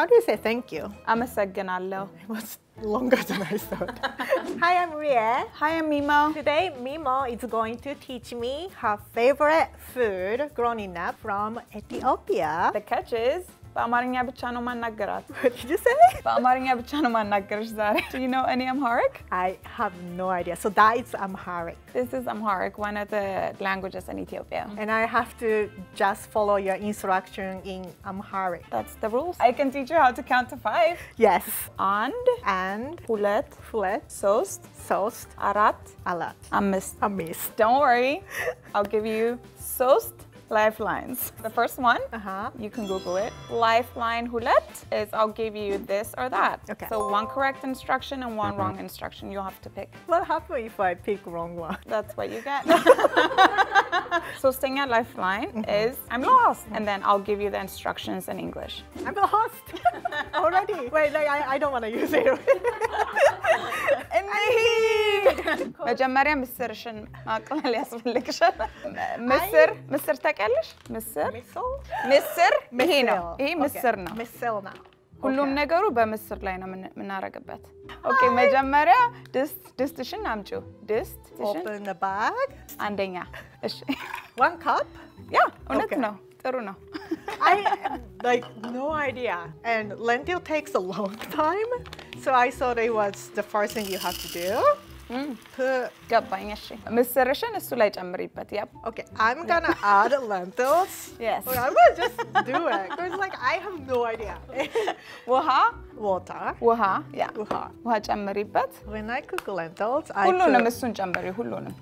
How do you say thank you? Amasaganallo. It was longer than I thought. Hi, I'm Rie. Hi, I'm Mimo. Today, Mimo is going to teach me her favorite food growing up from Ethiopia. The catch is በአማርኛ ብቻ ነው ማናገራት። What did you say? በአማርኛ ብቻ ነው ማናገርሽ ዛሬ። Do you know any Amharic? I have no idea. So that is Amharic. This is Amharic, one of the languages in Ethiopia. And I have to just follow your instruction in Amharic. That's the rules. I can teach you how to count to five. Yes. አንድ፣ And ሁለት፣ flat, ሶስት፣ soast, አራት፣ alat. አምስት። A miss. Don't worry, I'll give you sost lifelines. The first one, Uh-huh. you can Google it. Lifeline hulet is I'll give you this or that. Okay. So one correct instruction and one wrong instruction. You'll have to pick. What happens if I pick wrong one? That's what you get. so staying at lifeline is I'm lost, and then I'll give you the instructions in English. I'm lost already. Wait, like, I, I don't want to use it. መጀመሪያ ምስርሽን ማቅለል ያስፈልግሻል። ምስር ምስር ታውቂያለሽ? ምስር ምስር ይሄ ነው። ይሄ ምስር ነው። ነው። ሁሉም. ነገሩ በምስር ላይ ነው የምናደርግበት። ኦኬ መጀመሪያ ድስት ድስትሽን አምጪው። ድስትሽን Open the bag. አንደኛ። እሺ One cup. ያ እውነት Okay. ነው። ጥሩ ነው። I like no idea. And lentil takes a long time. So I thought it was the first thing you have to do. Put, ገባኝ። እሺ ምስርሽን እሱ ላይ ጨምሪበት። ያ okay, I'm gonna add lentils. Yes. Okay, I'm gonna just do it. Because like I have no idea. ውሃ Water. ውሃ ያ ውሃ. ውሃ ጨምሪበት። When I cook lentils, I ሁሉንም put እሱን ጨምሪ። ሁሉንም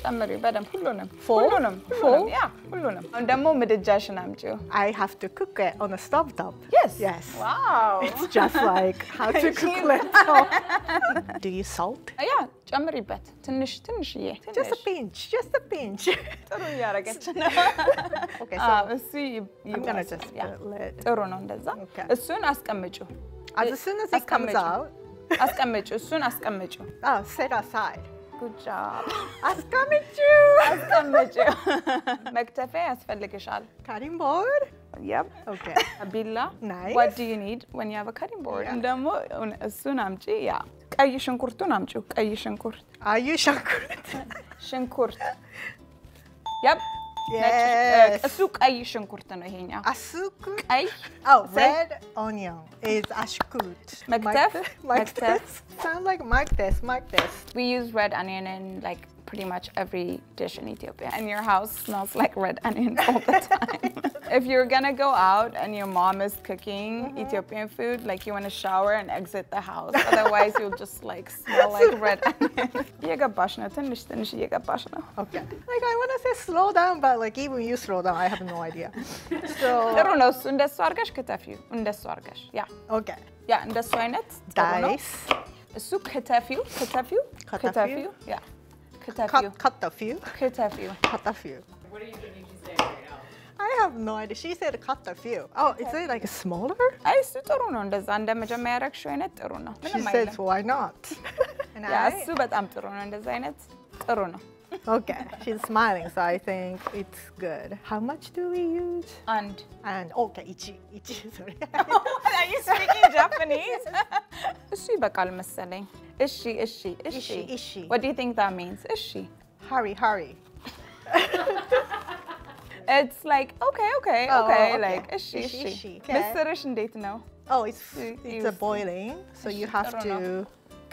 ጨምሪ በደንብ ሁሉንም Full? ሁሉንም ሁሉንም ያ ሁሉንም። አሁን ደግሞ ምድጃሽን አምጪው። I have to cook it on a stove top. Yes. Yes. ዋው It's just like how to cook lentil. Do you salt? ያ ጨምሪበት። ትንሽ ትንሽዬ Just a ትንሽ pinch. Just a pinch. ጥሩ እያደረገች ነው። okay, አዎ፣ so እሱ I'm gonna ይባስ just ያ uh, let. ጥሩ ነው እንደዛ። Okay. እሱን አስቀምጪው As soon as it comes አስቀምጪው። out, አስቀምጪው እሱን አስቀምጪው። oh, set aside. Good job. Askamichu. Askamichu. مكتفي أسفل لك إشعال. Cutting board? Yep. Okay. A Billa. Nice. What do you need when you have a cutting board? دمو un أمشي yeah. أي شنكرت نامشو. أي Shankurt. أي شنكرت. شنكرت. Yep. shankut? ሽንኩርት ያብ Yes. እሱ ቀይ ሽንኩርት ነው ይሄኛው Asuku? ቀይ Oh, Say- red onion is ashkut. Maktef? Maktef? Maktef. Sound like Magdes, Magdes. we use red onion in like pretty much every dish in Ethiopia and your house smells like red onion all the time if you're gonna go out and your mom is cooking Ethiopian food like you want to shower and exit the house otherwise you'll just like smell like red onion እየገባሽ ነው ትንሽ ትንሽ እየገባሽ ነው Okay. Like I want to say slow down, but like even you slow down, I have no idea. So ጥሩ ነው እሱ እንደሱ አድርገሽ ክተፊው እንደሱ አድርገሽ ያ okay. ያ እንደሱ አይነት ጥሩ ነው Dice. እሱ ክተፊው ክተፊው ከተፊው? ክተፊው ያ Katafiu. Katafiu. Katafiu. Katafiu. What are you thinking she's saying right now? I have no idea. She said cut a few. Oh, okay. is it like smaller? I still don't know. Does under Majamarak Shuinet Toruna? She says, why not? and yeah, I'm Toruna and design it. Toruna. okay, she's smiling, so I think it's good. How much do we use? And. And, okay, ichi, ichi, sorry. Are you speaking Japanese? Subat al-Masaling. Is she? Is she? Is, is she? she? Is she? What do you think that means? Is she? Hurry, hurry. it's like okay, okay, oh, okay, Like is she? Is she? Is she? Okay. date now. Oh, it's it's a boiling, so you have to.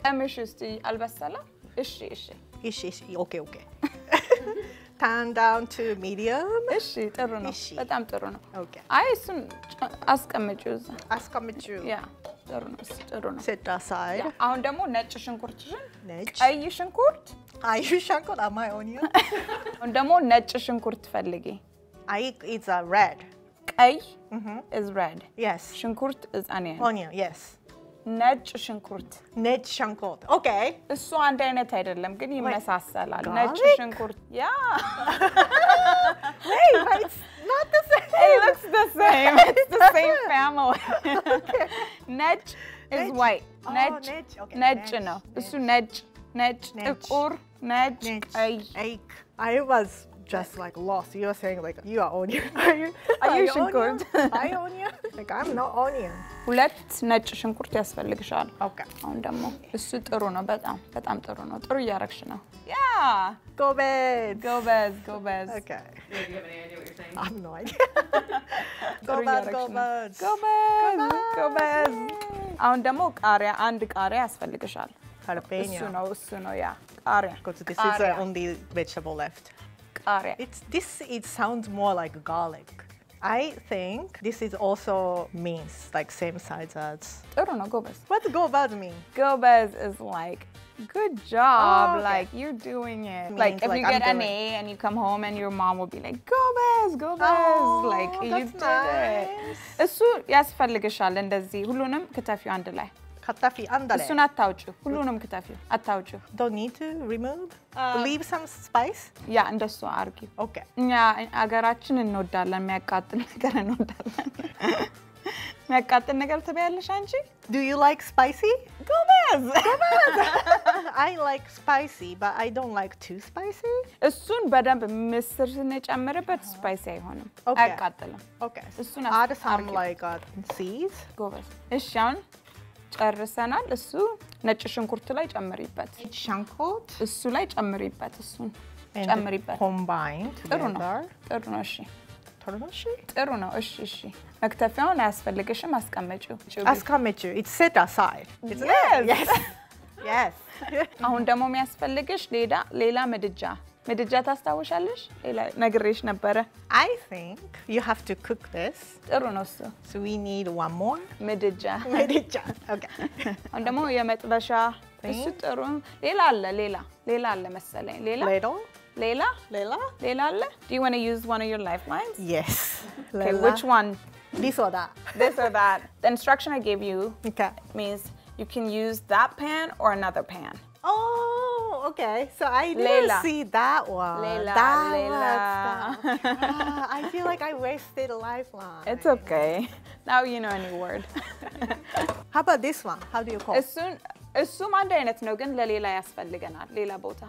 Emishesti albasala. Is she? Is she? Is she? Is she? Okay, okay. Turn down to medium. Is she? Is she? But I'm Okay. I assume uh, ask a Ask a Yeah. ጥሩ ነው እሱ ጥሩ ነው። Set aside. ያ አሁን ደግሞ ነጭ ሽንኩርትሽን Nech. ቀይ ሽንኩርት Are you shankle? Am I onion? አሁን ደግሞ ነጭ ሽንኩርት ፈልጊ። I it's a red. ቀይ is red Yes. ሽንኩርት is onion Onion. Yes. ነጭ ሽንኩርት Nech shankle. Okay. እሱ አንድ አይነት አይደለም ግን ይመሳሰላል። garlic? ነጭ ሽንኩርት ያ Hey, but it's not the same. it looks the same. It's the same family. ነጭ is ነጭ? white. Oh, ነጭ ነጭ. Okay, ነጭ ነጭ፣ ነው። ነጭ። እሱ ነጭ ነጭ ነጭ። ጥቁር ነጭ Nech. ቀይ Ache. I was just like lost. You're saying like you are onion. Are you? Are you onion? ሽንኩርት? I onion? Like I'm not onion. ሁለት ነጭ ሽንኩርት ያስፈልግሻል። Okay. አሁን ደግሞ እሱ ጥሩ ነው፣ በጣም በጣም ጥሩ ነው። ጥሩ እያረግሽ ነው። ያ Go bed. ጎበዝ ጎበዝ። Okay. Do you have any idea what you're saying? I have no idea. ጥሩ go bad, እያረግሽ go ነው። bad. ጎበዝ ጎበዝ። አሁን ደግሞ ቃሪያ አንድ ቃሪያ ያስፈልግሻል። እሱ Jalapeno. ነው እሱ ነው ያ ቃሪያ Because this is the ቃሪያ only vegetable left. ቃሪያ It's this. It sounds more like garlic. I think this is also means like same size as. ጥሩ ነው ጎበዝ። What's go bad mean? Gomez is like, good job. Oh, okay. Like you're doing it. Means like if like you I'm get an doing A and you come home and your mom will be like, Gomez, Gomez. Oh, like you that's did it. nice. እሱ ያስፈልግሻል እንደዚህ ሁሉንም ክተፊው አንድ ላይ Katafi andare. እሱን አታውጪው ሁሉንም ክተፊው አታውጪው Don't need to remove. Uh, Leave some spice. ያ እንደሱ አርጊው Okay. እኛ አገራችን እንወዳለን የሚያቃጥል ነገር እንወዳለን የሚያቃጥል ነገር ትበያለሽ አንቺ Do you like spicy? ጎበዝ I like spicy, but I don't like too spicy. እሱን በደንብ ምስር ስንጨምርበት ስፓይሲ አይሆንም Okay. አያቃጥልም Okay. እሱን Add some አርጊው። like uh, seeds. ጎበዝ እሺ አሁን ጨርሰናል እሱ ነጭ ሽንኩርት ላይ ጨምሪበት Shankot. እሱ ላይ ጨምሪበት እሱን And ጨምሪበት combine ጥሩ ነው together. ጥሩ ነው እሺ Toroshi? ጥሩ ነው እሺ እሺ መክተፊያውን አያስፈልግሽም አስቀመጪው Askamechu. It's set aside. Isn't Yes. it? Yes. yes. አሁን ደግሞ የሚያስፈልግሽ ሌላ ሌላ ምድጃ ምድጃ ታስታውሻለሽ ሌላ ነግሬሽ ነበረ I think you have to cook this. ጥሩ ነው እሱ So we need one more. ምድጃ Medicha. Okay. አሁን ደግሞ የመጥበሻ እሱ Thing. ጥሩ ሌላ አለ ሌላ ሌላ አለ መሰለኝ ሌላ Ladle. ሌላ Lela? ሌላ አለ Do you want to use one of your lifelines? Yes. Okay, Lela. which one? This or that. This or that? The instruction I gave you Okay. means you can use that pan or another pan. Oh, okay. So I didn't Lela. see that one. Lela, that Lela. was that. Ah, I feel like I wasted a lifeline. It's okay. Now you know a new word. How about this one? How do you call? እሱን እሱም አንድ አይነት ነው ግን ለሌላ ያስፈልገናል ሌላ ቦታ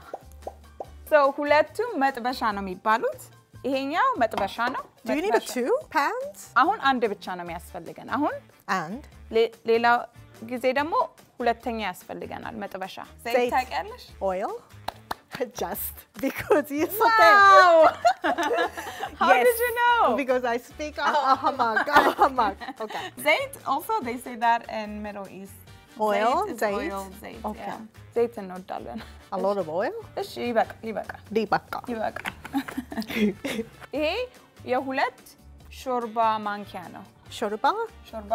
so ሁለቱም መጥበሻ ነው የሚባሉት ይሄኛው መጥበሻ ነው do you need a መጥበሻ። two pans አሁን አንድ ብቻ ነው የሚያስፈልገን አሁን and ሌ- ሌላ ጊዜ ደግሞ ሁለተኛ ያስፈልገናል መጥበሻ ዘይት ዘይት። ታውቂያለሽ oil? Just because you Wow! said How did you know? Because I speak Ahamak. Ahamak. Okay. ዘይት also they say that in Middle East Oil? ዘይት is ዘይት? oil ዘይት Okay. yeah. ዘይት እንወዳለን A lot of oil? እሺ ይበቃል ይበቃል Dibaka. ይበቃል ይሄ የሁለት ሾርባ ማንኪያ ነው Shorba? ሾርባ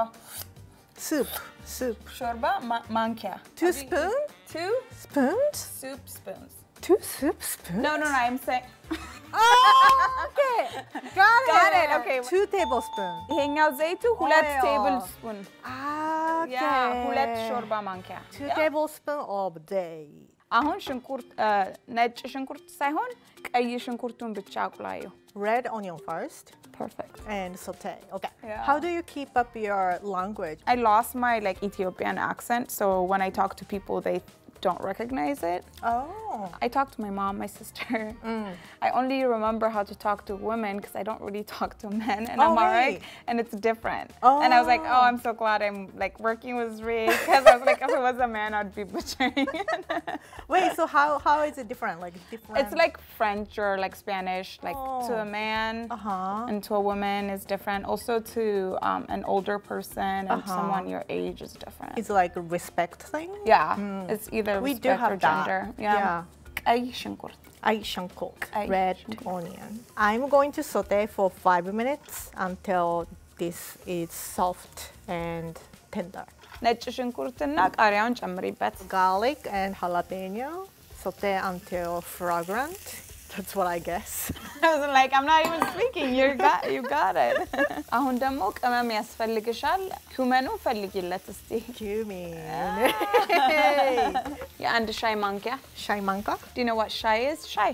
Soup, soup. shorba, ma mankia. Two spoons. Two? Spoons? Soup spoons. Two soup spoons? No, no, no, I'm saying... oh, okay. Got it. Got it. Okay. Two tablespoons. Hengal zeytu hulet tablespoon. Ah, okay. Yeah, hulet shorba mankia. Two yeah. tablespoons of day. አሁን ሽንኩርት እ፣ ነጭ ሽንኩርት ሳይሆን ቀይ ሽንኩርቱን ብቻ አቁላዩ Red onion first ፐርፌክት and saute. Okay. Yeah. How do you keep up your language? I lost my like Ethiopian accent, so when I talk to people, they don't recognize it. Oh. I talk to my mom, my sister. I only remember how to talk to women because I don't really talk to men, and Oh, alright, really? and it's different. Oh. And I was like, oh, Oh. I'm so glad I'm like working with Ray because I was like, if it was a man, I'd be butchering it. Wait, so how, how is it different? Like different? it's like French or like Spanish, like to a Oh. man. Uh-huh. And to a woman is different. Also to um, an older person and Uh-huh. someone your age is different. It's like a respect thing? Yeah, it's either We respect do have or that. gender. Yeah. Yeah. ቀይ ሽንኩርት I shankok. Ay, Red shankok. onion. I'm going to saute for five minutes until this is soft and tender. ነጭ ሽንኩርትና ቃሪያውን ጨምሪበት። Garlic and jalapeno. Saute until fragrant. That's what I guess. I was like, I'm not even speaking. You got, you got it. አሁን ደግሞ ቅመም ያስፈልግሻል። ኩመኑ ፈልጊለት እስቲ። Cumin. የአንድ ሻይ ማንኪያ። Shai manka. Do you know what ሻይ is? ሻይ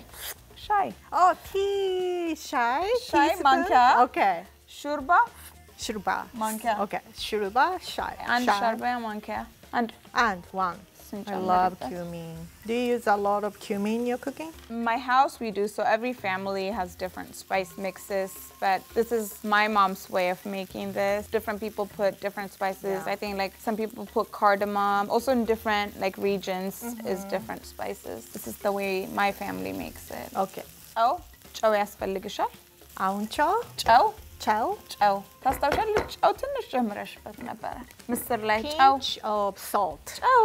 ሻይ Oh, tea. Shai. Shai teaspoon? manka. Okay. ሹርባ Shurba. Manka. Okay. Shurba. Shai. አንድ Shai. ሾርባ ማንኪያ አንድ And one. I love cumin. Do you use a lot of cumin in your cooking? My house we do, so every family has different spice mixes, but this is my mom's way of making this. Different people put different spices. Yeah. I think like some people put cardamom, also in different like regions mm -hmm. is mm-hmm. different spices. This is the way my family makes it. Okay. Oh, Chao اسفل گشا. اون چاو. ጨው ጨው ታስታውሻለሽ? ጨው ትንሽ ጨምረሽበት ነበረ ምስር ላይ ጨው salt. ጨው.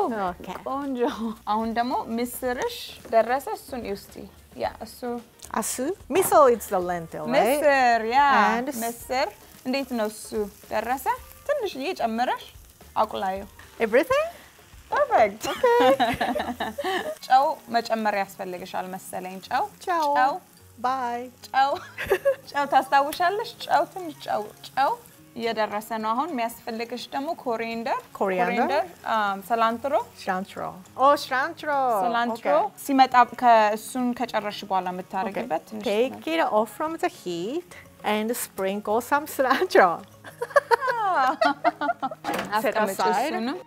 ቆንጆ። አሁን ደግሞ ምስርሽ ደረሰ። እሱን ይውስቲ ያ እሱ Asu? Miso is the lentil, right? ምስር ያ ምስር እንዴት ነው እሱ ደረሰ? ትንሽዬ ጨምረሽ አቁላዩ። Everything? ፐርፌክት። ጨው መጨመር ያስፈልግሻል መሰለኝ። ጨው ጨው። ባይ። ጨው ጨው ታስታውሻለሽ? ጨው ትንሽ ጨው ጨው እየደረሰ ነው። አሁን። የሚያስፈልግሽ ደግሞ ኮሪንደር፣ ኮሪንደር፣ ሰላንትሮ፣ ሽራንትሮ ኦ ሽራንትሮ፣ ሰላንትሮ ሲመጣ ከእሱን ከጨረሽ በኋላ የምታደርግበት ቴክ ኢት ኦፍ ፍሮም ዘ ሂት ኤንድ ስፕሪንክል ሳም ስላንትሮ አስቀምጭ።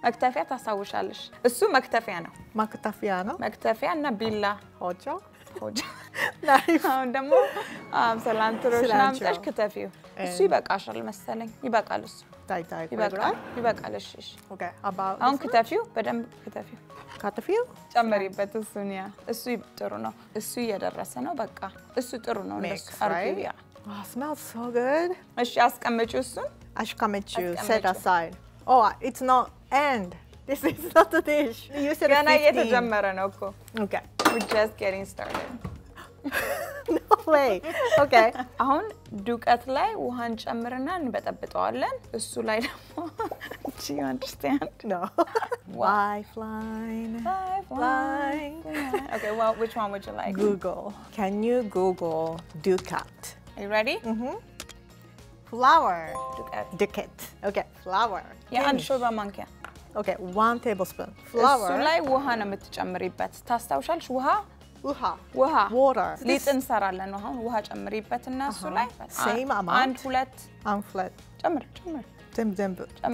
መክተፊያ ታስታውሻለሽ? እሱ መክተፊያ ነው፣ መክተፊያ ነው፣ መክተፊያ እና ቢላ። ሆጆ አሁን ደግሞ ሰላንትሮች ናምጠሽ ክተፊው። እሱ ይበቃሻል መሰለኝ። ይበቃል፣ እሱ ይበቃል፣ እሺ፣ አሁን ክተፊው፣ በደንብ ክተፊው። ካትፊው ጨምሪበት። እሱን ያ እሱ ጥሩ ነው። እሱ እየደረሰ ነው። በቃ እሱ ጥሩ ነው። እንደሱ አርጊው። እሺ፣ አስቀምጪው። እሱን አሽቀመጪው። ሴት አሳይድ ኦ ኢትስ ኖት ኤንድ ገና እየተጀመረ ነው እኮ ኦኬ We're just getting started. no way. Okay. አሁን ዱቄት ላይ ውሃን ጨምርና እንበጠብጠዋለን። እሱ ላይ ደግሞ Do you understand? No. Lifeline. Flying. Okay, well, which one would you like? Google. Can you Google ducat? Are you ready? Flour. ዱቄት Ducat. Okay. Flour. የአንድ Finish. ሾርባ ማንኪያ Okay. One tablespoon. እሱ Flour. ላይ ውሃ ነው የምትጨምሪበት። ታስታውሻለሽ? ውሃ Uha. ውሃ Water. ሊጥ እንሰራለን ነው። አሁን ውሃ ጨምሪበትና እሱ ላይ Same amount? አንድ ሁለት Unflat. ጨምር ጨምር። ደምደም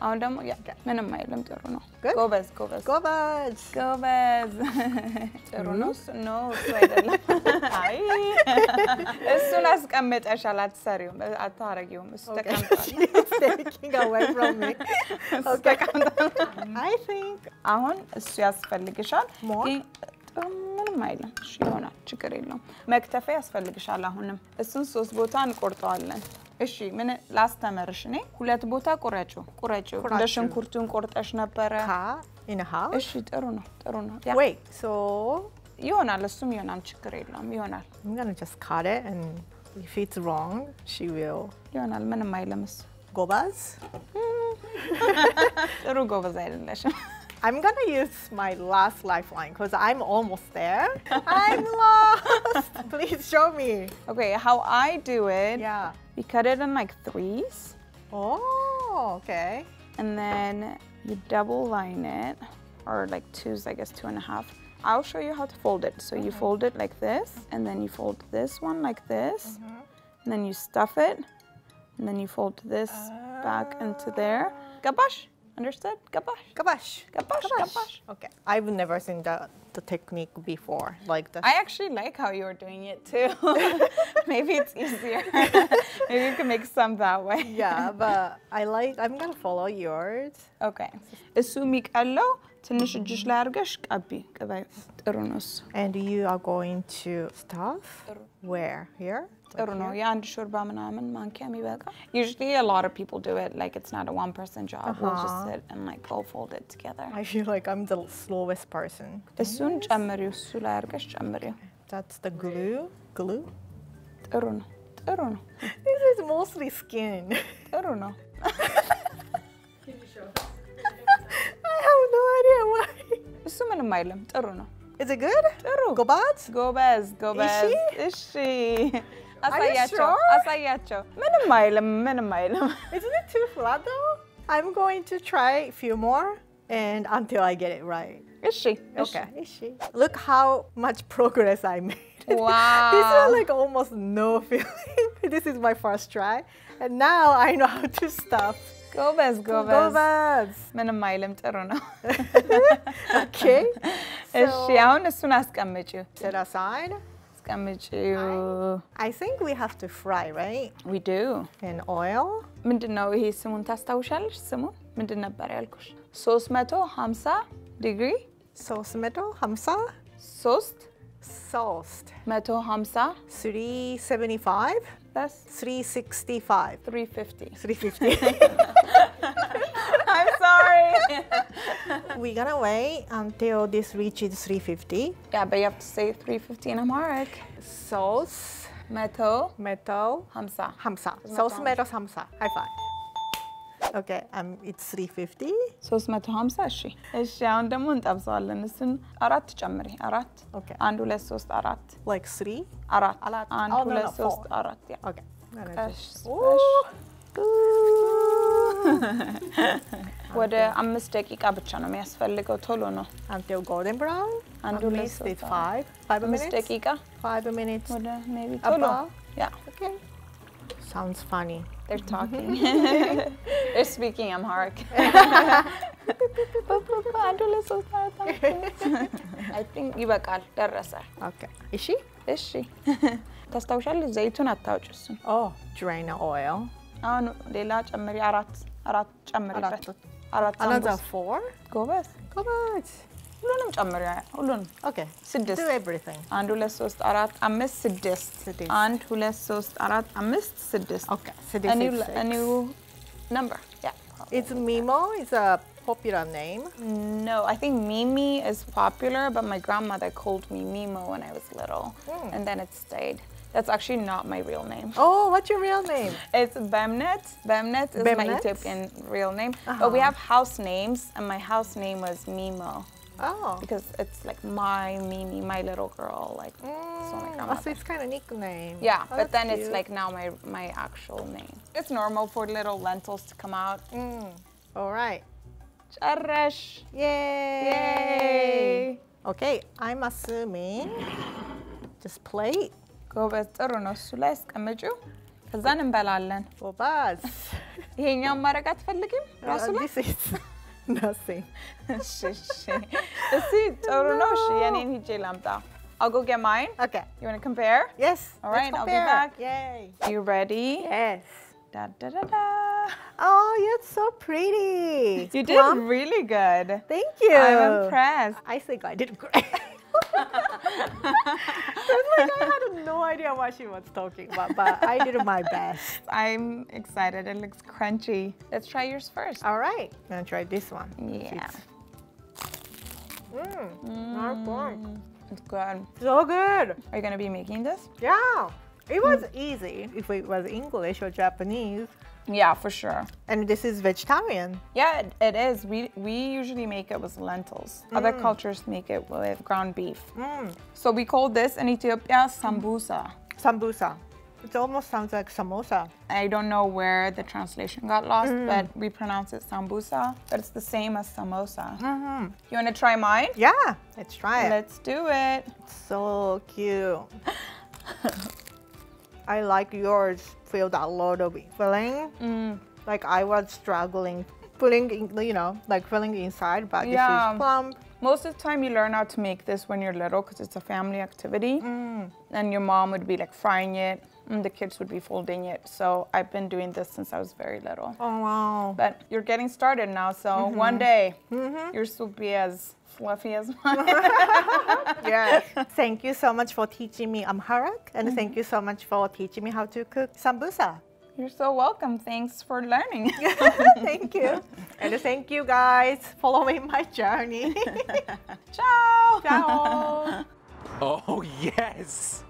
አሁን ደግሞ ምንም አይልም። ጥሩ ነው። ጎበዝ ጎበዝ ጎበዝ ጎበዝ። ጥሩ ነው። ኖ እሱ አይደለም። አይ እሱን አስቀምጠሻል። አትሰሪውም፣ አታረጊውም። እሱ ተቀምጧል። አሁን እሱ ያስፈልግሻል። ምንም አይልም። ይሆናል፣ ችግር የለውም። መክተፊያ ያስፈልግሻል። አሁንም እሱን ሶስት ቦታ እንቆርጠዋለን። እሺ ምን ላስተምርሽ? እኔ ሁለት ቦታ ቁረጩ ቁረጩ። እንደ ቁራጩ። ሽንኩርቱን ቆርጠሽ ነበረ። cut in half. እሺ ጥሩ ነው፣ ጥሩ ነው። ያ Wait, so ይሆናል፣ እሱም ይሆናል፣ ችግር የለውም። ይሆናል፣ I'm gonna just cut it, and if it's wrong, she will ይሆናል፣ ምንም አይልም። እሱ go buzz. ጥሩ ጎበዝ አይደለሽም። I'm gonna use my last lifeline because I'm almost there. I'm lost. Please show me. Okay, how I do it, Yeah. You cut it in like threes, Oh, okay. and then you double line it, or like twos, I guess two and a half. I'll show you how to fold it. So you mm-hmm. fold it like this, and then you fold this one like this, mm-hmm. and then you stuff it, and then you fold this back into there. Gabash, understood? Gabash. Kabash. Gabash, gabash. Okay. I've never seen the, the technique before, like this. I actually like how you're doing it too. Maybe it's easier. Maybe you can make some that way. yeah, but I like. I'm gonna follow yours. Okay. እሱ የሚቀለው ትንሽ እጅሽ ላይ አድርገሽ ቀቢ ቅበዩ። ጥሩ ነው እሱ። And you are going to stuff where? Here? Like I don't here? know. Yeah, and shurba manaman mankami baga. Usually, a lot of people do it. Like it's not a one-person job. Uh -huh. We'll just uh-huh. sit and like all fold it together. I feel like I'm the slowest person. Esun jammeru sula ergesh jammeru. That's the glue. Glue. I don't know. I don't know. This is mostly skin. I don't know. Can you show? I have no idea why. Esun manu mailam. I don't know. Is it good? Go bad? Go bad. Go bad. Is she? Is she? አሳያቸው። ምንም አይልም ምንም አይልም። Isn't it too flat though? I'm going to try a few more and until I get it right. እሺ እሺ። Okay. Is she? Look how much progress I made. this Wow. was like almost no feeling. this is my first try. And now I know how to stuff. ጎበዝ ጎበዝ Govas. ምንም አይልም ጥሩ ነው Okay. እሺ አሁን እሱን አስቀምጪው Set aside. አስቀምጪው I think we have to fry, right? we do In oil. ምንድን ነው ይሄ ስሙን ታስታውሻለሽ ስሙን ምንድን ነበር ያልኩሽ 350 ዲግሪ Sauce metal, hamsa. 3 Sauce. 150 375. that's 365. 350 350. I'm sorry We're gonna wait until this reaches 350. yeah but you have to say 350 in Amharic Sauce 150 metal hamsa. Sauce hamsa. metal hamsa. High five. Okay, um, it's 350. 350 እሺ እሺ አሁን ደግሞ እንጠብሰዋለን እሱን አራት ጨምሪ አራት Okay. አንድ ሁለት ሶስት አራት Like three. አራት አራት። አንድ Oh, no, ሁለት no, ሶስት four. አራት ያ Okay. And I ቀሽ just- ወደ አምስት ደቂቃ ብቻ ነው የሚያስፈልገው ቶሎ ነው Until golden brown. አንድ At ሁለት least it's ሶስት five. Five አምስት minutes. ደቂቃ Five minutes. ወደ ሜቢ ቶሎ Above? ያ Okay. Sounds funny. they're talking they're speaking Amharic አንድ ሁለት ሶስት አራት አምስት I think ይበቃል ደረሰ Okay. Is she? እሺ ታስታውሻለሽ ዘይቱን አታውጭ እሱን Oh, drain the oil. አሁን ሌላ ጨምሪ አራት አራት ጨምሪበት አራት። አራት Another ሳምቡስ four. ጎበዝ Come on. ሁሉንም ጨምሪ ሁሉንም Okay. ስድስት Do everything. አንድ ሁለት ሶስት አራት አምስት ስድስት ስድስት። አንድ ሁለት ሶስት አራት አምስት ስድስት Okay. So this a new, is a six. new number yeah It's Mimo. It's a popular name. no I think Mimi is popular but my grandmother called me Mimo when I was little Hmm. and then it stayed That's actually not my real name. Oh, what's your real name? it's Bemnet. Bemnet is Bemnet? my Ethiopian real name. Uh -huh. But we uh-huh. have house names, and my house name was Mimo. Oh. Because it's like my Mimi, my little girl, like mm. so my grandmother. Oh, so it's kind of nickname. Yeah, oh, but then cute. it's like now my my actual name. It's normal for little lentils to come out. Mm. All right. Charash. Yay. Yay. Okay, I'm assuming just plate. ጎበዝ ጥሩ ነው። እሱ ላይ አስቀምጪው። ከዛን እንበላለን። for buzz. ይሄኛውን ማድረግ አትፈልጊም ራሱ Uh, ላይ? this is nothing. እሺ እሺ። እስቲ ጥሩ ነው። እሺ የኔን ሂጄ ላምጣ። I'll go get mine. Okay. You want to compare? Yes. All let's right, I'll be compare. back. Yay. You ready? Yes. Da, da, da, da. Oh, you're so pretty. You did Plum. really good. Thank you. I'm impressed. I think I did great. idea what she was talking about, but I did my best. I'm excited. It looks crunchy. Let's try yours first. All right, I'm gonna try this one. Yeah. Mm, not bad. It's good. So good. Are you going to be making this? Yeah. It was easy if it was English or Japanese. Yeah, for sure. And this is vegetarian. Yeah, it, it is. We we usually make it with lentils. Other cultures make it with ground beef. Mm. So we call this in Ethiopia sambusa. Sambusa. It almost sounds like samosa. I don't know where the translation got lost, but we pronounce it sambusa. But it's the same as samosa. Mm-hmm. You want to try mine? Yeah, let's try it. Let's do it. It's So cute. I like yours. Feel that lot of filling. Mm. Like I was struggling putting, in, you know, like filling inside, but Yeah. this is plump. Most of the time, you learn how to make this when you're little because it's a family activity. Mm. And your mom would be like frying it, and the kids would be folding it. So I've been doing this since I was very little. Oh wow. But you're getting started now, so mm-hmm. one day mm-hmm. yours will be as fluffy as mine. yes. Thank you so much for teaching me Amharic, and thank you so much for teaching me how to cook sambusa. you're so welcome. Thanks for learning. thank you. And thank you guys following my journey. Ciao. Ciao. Oh, yes!